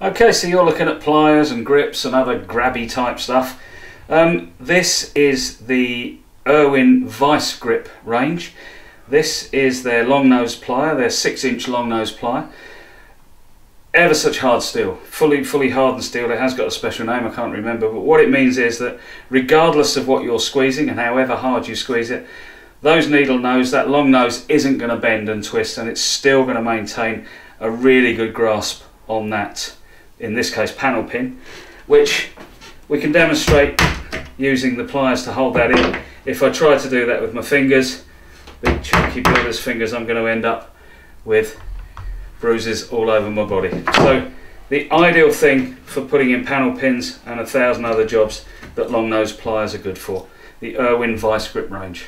Okay, so you're looking at pliers and grips and other grabby type stuff. Um, this is the Irwin Vise-Grip range. This is their long nose plier, their six inch long nose plier. Ever such hard steel, fully fully hardened steel. It has got a special name, I can't remember, but what it means is that regardless of what you're squeezing and however hard you squeeze it, those needle nose, that long nose isn't going to bend and twist and it's still going to maintain a really good grasp on that in this case panel pin, which we can demonstrate using the pliers to hold that in. If I try to do that with my fingers, big chunky builder's fingers, I'm going to end up with bruises all over my body. So the ideal thing for putting in panel pins and a thousand other jobs that long nose pliers are good for. The Irwin Vise-Grip range.